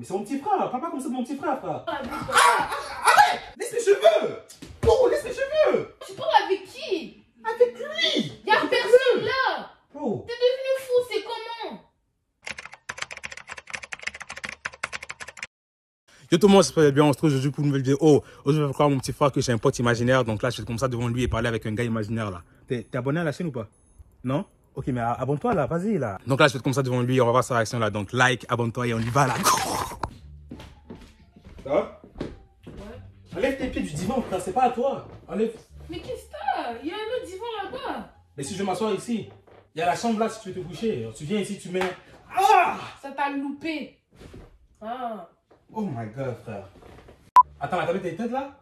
Mais c'est mon petit frère, parle pas comme ça de mon petit frère, frère. Tu parles avec, Laisse mes cheveux. Oh, laisse mes cheveux. Tu parles avec qui? Avec lui. Y'a personne là. Oh T'es devenu fou, c'est comment? Yo tout le monde, j'espère bien, on se retrouve aujourd'hui pour une nouvelle vidéo. Oh, aujourd'hui je vais croire mon petit frère que j'ai un pote imaginaire, donc là je fais comme ça devant lui et parler avec un gars imaginaire là. T'es abonné à la chaîne ou pas? Non? Ok, mais abonne-toi là, vas-y là. Donc là je fais comme ça devant lui, on va voir sa réaction là, donc like, abonne-toi et on y va là. Ça va? Ouais. Enlève tes pieds du divan, frère, c'est pas à toi. Enlève. Mais qu'est-ce que t'as? Y'a un autre divan là-bas. Mais si je m'assois ici, il y a la chambre là si tu veux te coucher. Tu viens ici, tu mets. Ah Ça t'a loupé. Ah, Oh my god, frère. Attends, la tablette est éteinte là?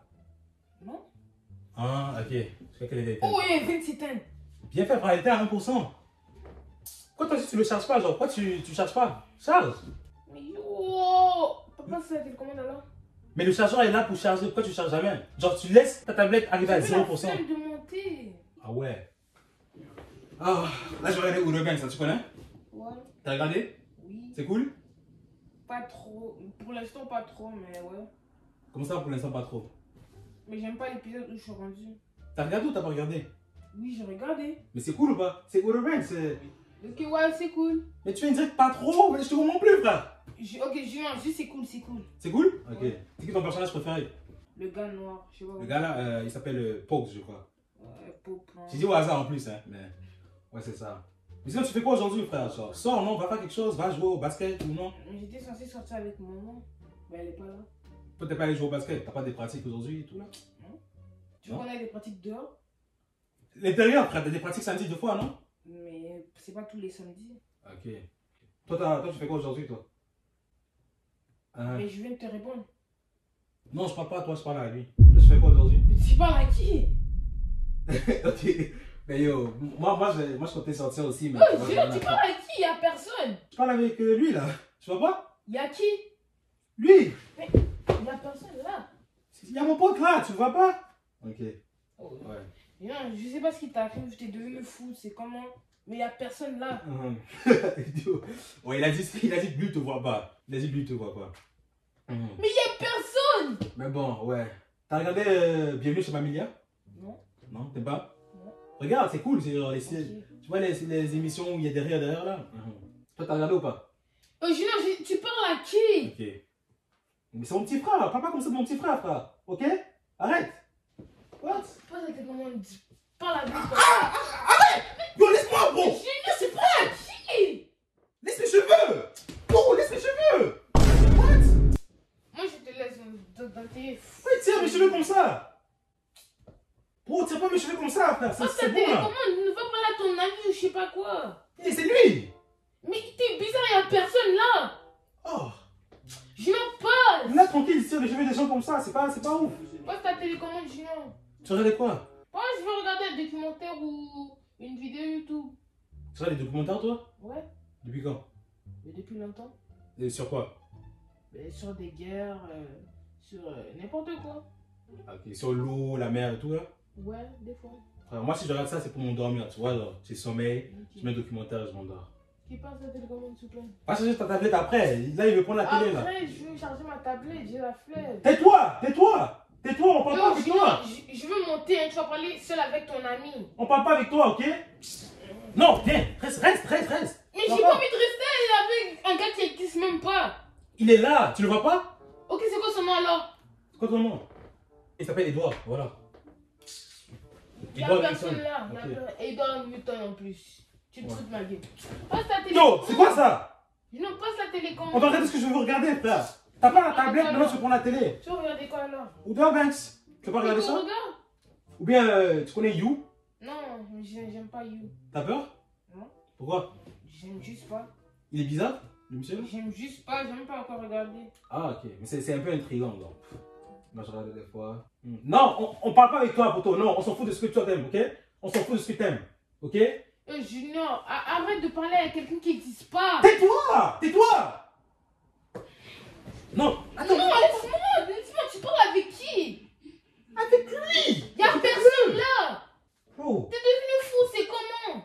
Non Ah, ok. Je crois qu'elle est éteinte. Oh, yeah, 27 ans. Bien fait, frère, elle était à 1%. Pourquoi toi tu le charges pas, genre Pourquoi tu, tu charges pas? Charge Mais yo Papa, c'est la télécommande alors? Mais le chargeur est là pour charger, pourquoi tu charges jamais? Genre tu laisses ta tablette arriver à J'ai la 0%. flemme de monter. Ah ouais. Ah, là je regardé Ourogan, ça tu connais? Ouais, T'as regardé? Oui. C'est cool? Pas trop. Pour l'instant, pas trop, mais ouais. Comme ça pour l'instant pas trop? Mais j'aime pas l'épisode où je suis rendu. T'as regardé ou t'as pas regardé? Oui, j'ai regardé. Mais c'est cool ou pas? C'est Ourogan, c'est... Ok, ouais, c'est cool. Mais tu viens de dire que pas trop, mais je te comprends plus frère. Je- ok, Julien, juste c'est cool, c'est cool. C'est cool? Ok. Ouais. C'est qui ton personnage préféré? Le gars noir, je sais pas. Le gars là, euh, il s'appelle euh, Pogs, je crois. Ouais, pop, hein. J'ai dit au hasard en plus, hein, mais... Ouais, c'est ça. Mais sinon, tu fais quoi aujourd'hui, frère? Genre, Sors, non, va faire quelque chose, va jouer au basket ou non? J'étais censé sortir avec mon maman. Mais elle est pas là. Toi, t'es pas allé jouer au basket, t'as pas des pratiques aujourd'hui et tout là? Tu Non? vois qu'on a des pratiques dehors, L'intérieur, frère, t'as des pratiques samedi deux fois, non? Mais c'est pas tous les samedis. Ok. Toi, toi, tu fais quoi aujourd'hui, toi? Hein? Mais je viens de te répondre. Non, je parle pas à toi, je parle à lui. Toi, tu fais quoi aujourd'hui? Mais tu parles à qui? Ok. Mais yo, moi, moi, je, moi, je comptais sortir aussi, mais... Oh, tu parles à qui? Y'a personne. Je parle avec euh, lui, là. Tu vois pas? Y'a qui? Lui Y'a personne là. Il y a mon pote là, tu vois pas? Ok. Oh, Ouais. Julien, je sais pas ce qui t'arrive, t'es devenu fou, c'est comment? Mais y'a personne là. Ouais, il a, dit, il a dit lui te voit pas. Il a dit lui te voit pas. Mhm. Mais y'a personne Mais bon, ouais. T'as regardé euh, Bienvenue chez Familia Non. Non, t'aimes pas? Non. Regarde, c'est cool. c'est genre les, Ok. Tu vois les, les émissions où il y a des rires derrière là? Mhm. Toi, t'as regardé ou pas? Oh, Julien, tu parles à qui? Ok. Mais c'est mon petit frère. Parle pas comme ça de mon petit frère, frère. Ok? Arrête. What? Pas la télécommande, parle avec toi. Yo, laisse-moi, Mais bro tu parles à qui Laisse mes cheveux Bro, laisse mes cheveux What? Moi, je te laisse dans, tes... Ouais, tiens mes cheveux comme ça Bro, tiens pas mes cheveux comme ça, frère. C'est Oh, c'est ta bon là. télécommande, ne va parler à ton ami ou je sais pas quoi? Et c'est lui Mais t'es bizarre, y'a personne là. Oh Julien, passe. Là, tranquille, il tire les cheveux des gens comme ça. C'est pas, pas ouf. Passe ta télécommande, Julien. Tu regardais quoi? Moi, je veux regarder un documentaire ou une vidéo YouTube. Tu regardes les documentaires, toi? Ouais, Depuis quand? Mais depuis longtemps. Et sur quoi? Mais sur des guerres, euh, sur euh, n'importe quoi. Ok, sur l'eau, la mer et tout là? Ouais, des fois. Moi, si je regarde ça, c'est pour m'endormir, tu vois. genre, J'ai sommeil, je mets un documentaire et je m'endors. qui passe la télécommande, s'il te plaît? Va chercher ta tablette après. Là, il veut prendre la télé là. Après, je veux charger ma tablette, j'ai la flemme. Tais-toi Tais-toi, on parle pas Yo, avec Julien, toi je, hein, tu vas parler seul avec ton ami. On parle pas avec toi, ok? Non, viens, reste, reste, reste, reste. Mais j'ai pas envie de rester avec un gars qui existe même pas. Il est là, tu le vois pas? Ok, c'est quoi son nom alors? C'est quoi ton nom? Il s'appelle Edouard, voilà. Y'a Edouard personne Nixon. là. Y'a Ok. personne. Et dans Newton en plus. Tu te Ouais. fous de ma gueule. Passe ta télé. Yo, c'est quoi ça? Non, passe la télécommande. On va regarder ce que je veux regarder, frère. T'as pas la tablette, maintenant tu prends la télé. Tu veux regarder quoi alors? Ou Banks Tu veux pas regarder ça? regarde. Ou bien euh, tu connais You? Non, j'ai- j'aime pas You. T'as peur? Non. Pourquoi? J'aime juste pas. Il est bizarre, le monsieur? J'aime juste pas, j'aime pas encore regarder. Ah, ok. Mais c'est un peu intriguant, donc. Moi, je regarde des fois. Hmm. Non, on, on parle pas avec toi, Poto. Non, on s'en fout de ce que toi t'aimes, ok? On s'en fout de ce que t'aimes, ok? Euh, Junior, arrête de parler à quelqu'un qui existe pas. Tais-toi Tais-toi Non, attends, Non, laisse-moi, laisse-moi, tu parles avec qui? Avec lui là. Oh, T'es devenu fou, c'est comment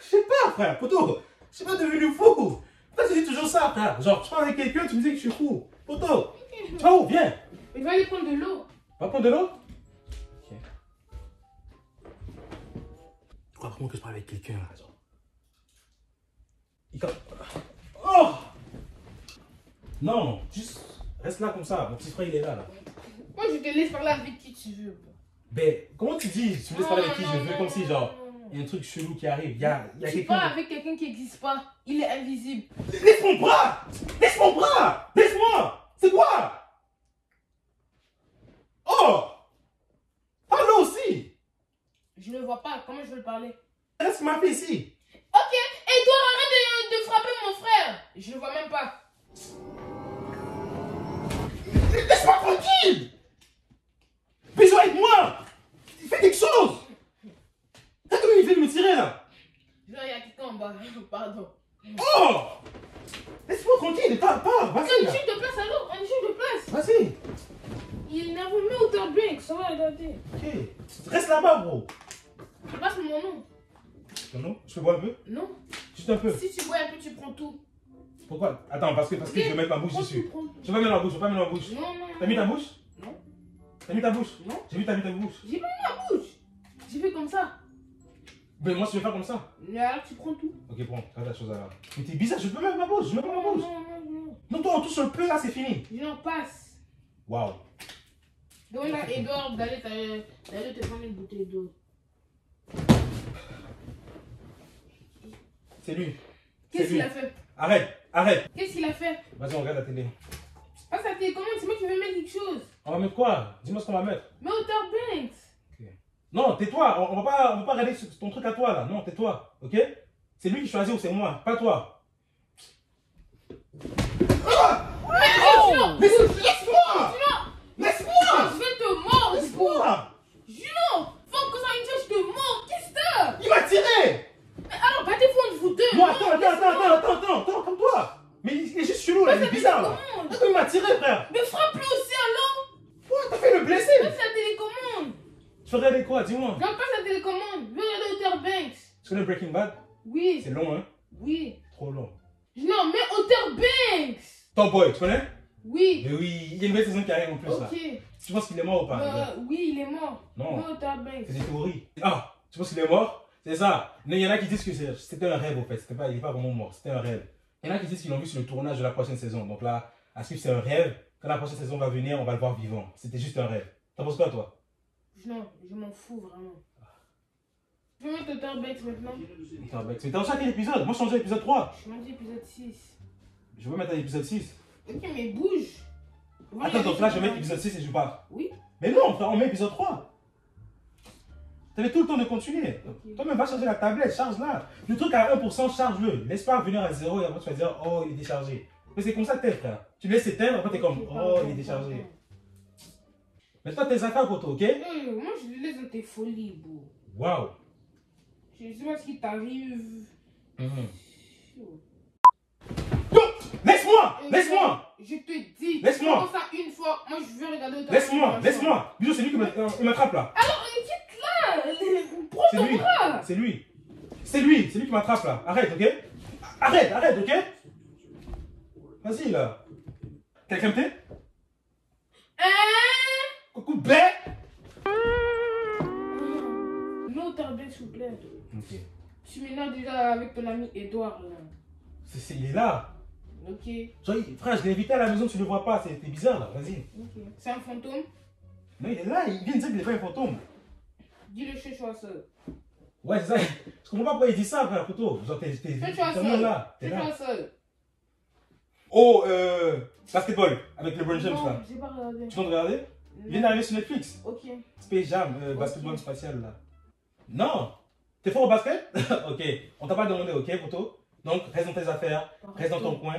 je sais pas, frère, Poto. Je suis pas devenu fou. Pourquoi tu dis toujours ça, frère Genre, tu parles avec quelqu'un, tu me dis que je suis fou. Poto Tu vas où Viens Mais va aller prendre de l'eau. Va prendre de l'eau? Ok. Tu crois vraiment que je parle avec quelqu'un là genre? Il comme- Oh Non, juste reste là comme ça. Mon petit frère il est là là. Moi, je te laisse parler avec qui tu veux. Ben, comment tu dis Tu me laisses parler avec qui Non, je veux non, comme si non, genre. Il y a un truc chelou qui arrive. Il y a, y quelqu'un. avec quelqu'un qui n'existe pas. Il est invisible. Laisse mon bras Laisse mon bras Laisse-moi C'est quoi Oh Parle aussi Je ne le vois pas. Comment je vais le parler? Laisse ma fille ici Ok. Et toi, arrête de, de frapper mon frère. Je ne le vois même pas. Laisse-moi tranquille Bisous avec moi Fais quelque chose il y a quelqu'un en bas. Pardon. Oh Laisse-moi tranquille, parle, parle, vas-y est là juste de place alors. On est juste de place. Vas-y Il est nerveux. Mets hauteur Banks. Ça va, regardez. Ok. Reste là-bas, bro Je passe mon nom. Non, je peux boire un peu Non. Juste un peu. Si tu bois un peu, tu prends tout. Pourquoi? Attends, parce que, parce que je vais mettre ma bouche dessus. Je vais pas mettre ma bouche, je vais pas mettre ma bouche. Non, non. T'as mis ta bouche? Non. T'as mis ta bouche? Non. J'ai vu t'as mis ta bouche. J'ai pas mis ma bouche. J'ai fait comme ça. Mais moi, je vais faire comme ça. Alors, tu prends tout. Ok, prends, regarde la chose là. Mais t'es bizarre, je peux mettre ma bouche, je mets pas ma Non, bouche. non, non, non. Non, toi, on touche un peu là, c'est fini. Je n'en passe. Waouh. Donc là, Edouard, d'aller te prendre une bouteille d'eau. C'est lui. Qu'est-ce qu'il a fait? Arrête, arrête. Qu'est-ce qu'il a fait? Vas-y, on regarde la télé. Ah, ça télécommande, c'est moi qui vais mettre quelque chose. On va mettre quoi? Dis-moi ce qu'on va mettre. Mais hauteur Banks. Non, tais-toi, on, va pas, on va pas regarder ton truc à toi là. Non, tais-toi, ok? C'est lui qui choisit ou c'est moi, pas toi. Oh Laisse- Laisse-moi Laisse-moi Je vais te mordre. Laisse-moi Juno, faut que ça une chose, je te mords. Qu'est-ce que Il m'a tiré Mais Alors, battez-vous entre vous deux. Non, attends, attends, attends, attends, attends, attends, attends, comme toi Mais il est juste chelou là, il est bizarre là. il m'a tiré, frère Mais frappe-le aussi alors. Pourquoi t'as fait le blessé? C'est la télécommande. Tu regarder quoi Dis-moi. Regarde pas sa télécommande. Je hauteur Banks. Tu connais Breaking Bad? Oui, C'est long, hein? Oui. Trop long. Non, mais hauteur Banks. Top Boy, tu connais? Oui. Mais oui, il y a une nouvelle saison qui arrive en plus là. Ok. Tu penses qu'il est mort ou pas Euh, oui, il est mort. Non. Hauteur Banks. C'est des théories. Ah, tu penses qu'il est mort? C'est ça. Mais il y en a qui disent que c'était un rêve, au fait. C'était pas, il n'est pas vraiment mort, c'était un rêve. Il y en a qui disent qu'ils l'ont vu sur le tournage de la prochaine saison. Donc là, à ce que c'est un rêve, quand la prochaine saison va venir, on va le voir vivant. C'était juste un rêve. T'en penses quoi, toi? Non, je m'en fous vraiment. Je vais mettre hauteur Banks maintenant. Mec, C'était dans chaque épisode. Moi, je changeais à l'épisode 3. Je m'en dis épisode 6. Je veux mettre à l'épisode 6. Ok, mais bouge. Attends, donc là, je vais mettre épisode 6 et je pars. Oui. Mais non, on met épisode 3. T'avais tout le temps de continuer. Toi-même, va charger la tablette, charge-la. Le truc à 1%, charge-le. Laisse pas venir à 0 et après tu vas dire, oh, il est déchargé. Mais c'est comme ça que t'es, frère. Tu laisses éteindre, après t'es comme, oh, il est déchargé. Mets-toi tes affaires, poteau, ok? Euh, moi, je te laisse dans tes folies, bro. Waouh. Je sais pas ce qui t'arrive. Mhm. Yo, Laisse-moi Laisse-moi Je te dis. Laisse-moi. ça une fois. Moi, je veux regarder Laisse-moi. Laisse-moi Bisous, c'est lui qui m'a- euh, il m'attrape là. Alors, quitte-la. Prends C'est ton lui. bras. C'est lui. C'est lui. C'est lui qui m'attrape là. Arrête, ok? Arrête, arrête, ok? Vas-y là. Quelqu'un me Hein? Coucou, Mets hauteur Banks, s'il vous plaît. Ok. Tu m'énerves déjà avec ton ami Edouard, là. C'est- il est là. Ok. Genre, frère, je l'ai invité à la maison, tu le vois pas. C'est c'est bizarre là. Vas-y. Ok. C'est un fantôme? Non, il est là. Il vient de dire qu'il est pas un fantôme. Dis-le chez toi seul. Ouais, c'est ça. Je comprends pas pourquoi il dit ça, frère, photo. Genre, t'es t'es- t'es là. T'es là. seul. Oh, euh. Basketball avec LeBron James Non, là. pas regardé. Tu comptes regarder? Il vient d'arriver sur Netflix. Ok. Space Jam, euh, basketball spatial là. Non T'es fort au basket? Ok. On t'a pas demandé, ok, photo Donc, reste dans tes affaires, reste dans ton coin.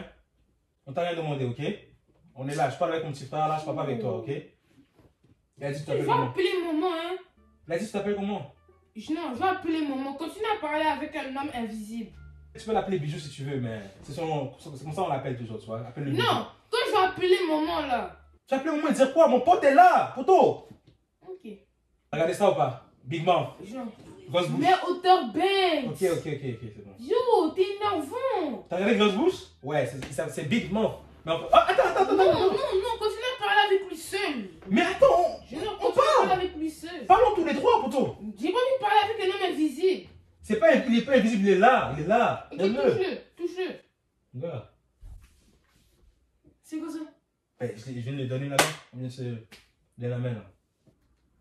On t'a rien demandé, ok? On est là, je parle avec mon petit frère là, je parle pas avec toi, ok? Il a dit tu Je t'appelles vais comment? appeler maman, hein. Il a dit tu t'appelles comment? Je- Non, je vais appeler maman. Continue à parler avec un homme invisible. Tu peux l'appeler Bijou si tu veux, mais c'est son- comme ça on l'appelle toujours, tu vois. Appelle le Bijou. Non, quand je vais appeler maman, là. Tu as appelé au moins dire quoi? Mon pote est là, photo Ok. Regardez ça ou pas? Big Mouth. Jean. Grosse bouche. Mais hauteur Banks. Ok, ok, ok, ok, c'est bon. Yo, t'es énervant. T'as regardé Grosse Bouche? Ouais, c'est- Big Mouth. Mais on Ah, attends, attends, attends, Non, attends. non, non, continue à parler avec lui seul. Mais attends, Je on à parle. parler avec lui seul. Parlons tous les trois, poteau. J'ai pas envie de parler avec un homme invisible. C'est pas, il est pas invisible, il est là, il est là Donne-le. touche-le, touche-le. Regarde. C'est quoi ça Eh, je, je viens de lui donner la main. On vient de se donner la main là.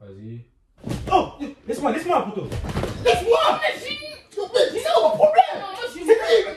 Vas-y. Oh Laisse-moi, laisse-moi, poteau. Laisse-moi Mais j'ai... Mais c'est quoi ton problème Non, moi je C'est